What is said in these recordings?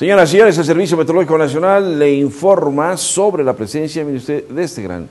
Señoras y señores, el Servicio Meteorológico Nacional le informa sobre la presencia usted, de este gran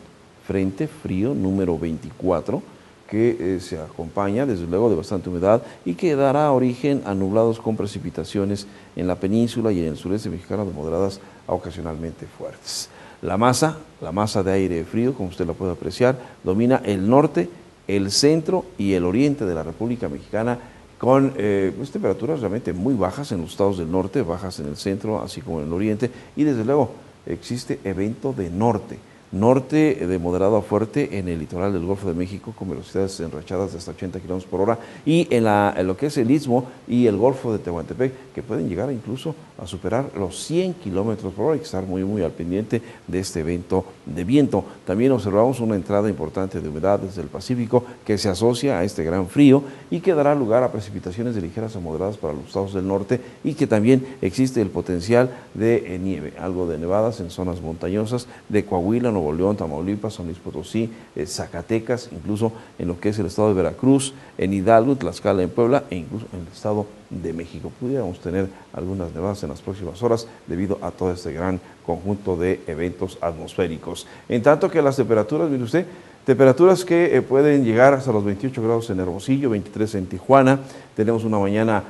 frente frío número 24 que eh, se acompaña desde luego de bastante humedad y que dará origen a nublados con precipitaciones en la península y en el sureste mexicano de moderadas a ocasionalmente fuertes. La masa, la masa de aire frío, como usted la puede apreciar, domina el norte, el centro y el oriente de la República Mexicana con eh, pues, temperaturas realmente muy bajas en los estados del norte, bajas en el centro, así como en el oriente, y desde luego existe evento de norte norte de moderado a fuerte en el litoral del Golfo de México con velocidades enrachadas de hasta 80 kilómetros por hora y en, la, lo que es el Istmo y el Golfo de Tehuantepec que pueden llegar incluso a superar los 100 kilómetros por hora. Hay estar muy, muy al pendiente de este evento de viento. También observamos una entrada importante de humedad desde el Pacífico que se asocia a este gran frío y que dará lugar a precipitaciones de ligeras a moderadas para los estados del norte y que también existe el potencial de eh, nieve, algo de nevadas en zonas montañosas de Coahuila, Nuevo León, Tamaulipas, San Luis Potosí, eh, Zacatecas, incluso en lo que es el estado de Veracruz, en Hidalgo, Tlaxcala, en Puebla e incluso en el estado de México. Pudiéramos tener algunas nevadas en las próximas horas debido a todo este gran conjunto de eventos atmosféricos. En tanto que las temperaturas, mire usted, temperaturas que eh, pueden llegar hasta los 28 grados en Hermosillo, 23 en Tijuana, tenemos una mañana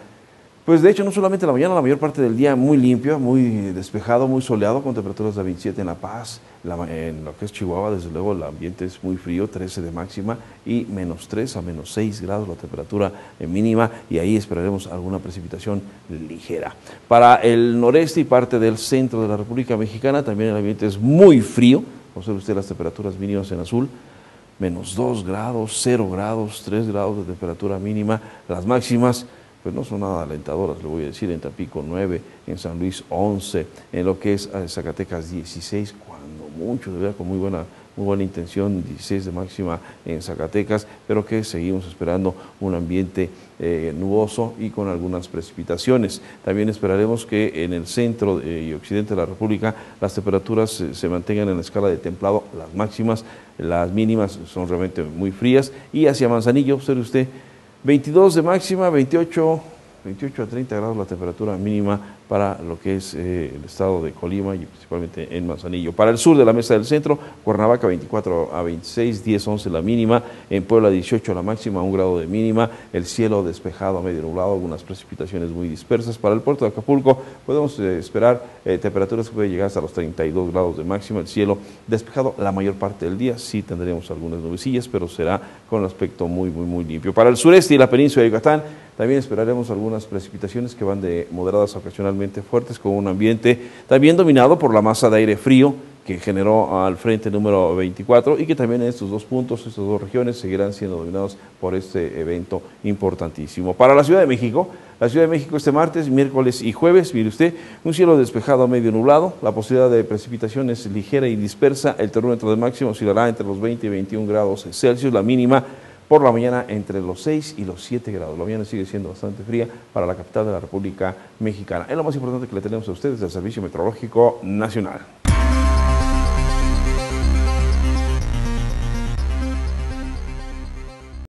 pues de hecho, no solamente la mañana, la mayor parte del día muy limpio, muy despejado, muy soleado, con temperaturas de 27 en La Paz, en lo que es Chihuahua, desde luego el ambiente es muy frío, 13 de máxima y menos 3 a menos 6 grados la temperatura mínima y ahí esperaremos alguna precipitación ligera. Para el noreste y parte del centro de la República Mexicana también el ambiente es muy frío, observe usted las temperaturas mínimas en azul, menos 2 grados, 0 grados, 3 grados de temperatura mínima, las máximas pues no son nada alentadoras, le voy a decir, en Tampico 9, en San Luis 11, en lo que es eh, Zacatecas 16, cuando mucho, de verdad, con muy buena, muy buena intención, 16 de máxima en Zacatecas, pero que seguimos esperando un ambiente eh, nuboso y con algunas precipitaciones. También esperaremos que en el centro eh, y occidente de la República las temperaturas se mantengan en la escala de templado, las máximas, las mínimas son realmente muy frías, y hacia Manzanillo, observe usted, 22 de máxima, 28, 28 a 30 grados la temperatura mínima para lo que es eh, el estado de Colima y principalmente en Manzanillo. Para el sur de la mesa del centro, Cuernavaca 24 a 26, 10, 11 la mínima, en Puebla 18 la máxima, 1 grado de mínima, el cielo despejado a medio nublado, algunas precipitaciones muy dispersas. Para el puerto de Acapulco podemos eh, esperar eh, temperaturas que pueden llegar hasta los 32 grados de máxima, el cielo despejado la mayor parte del día, sí tendremos algunas nubecillas, pero será con aspecto muy, muy, muy limpio. Para el sureste y la península de Yucatán, también esperaremos algunas precipitaciones que van de moderadas ocasionalmente fuertes con un ambiente también dominado por la masa de aire frío que generó al frente número 24 y que también en estos dos puntos, estas dos regiones, seguirán siendo dominados por este evento importantísimo. Para la Ciudad de México, la Ciudad de México este martes, miércoles y jueves, mire usted, un cielo despejado a medio nublado, la posibilidad de precipitación es ligera y dispersa, el termómetro de máximo oscilará entre los 20 y 21 grados Celsius, la mínima por la mañana entre los 6 y los 7 grados. La mañana sigue siendo bastante fría para la capital de la República Mexicana. Es lo más importante que le tenemos a ustedes del Servicio Meteorológico Nacional.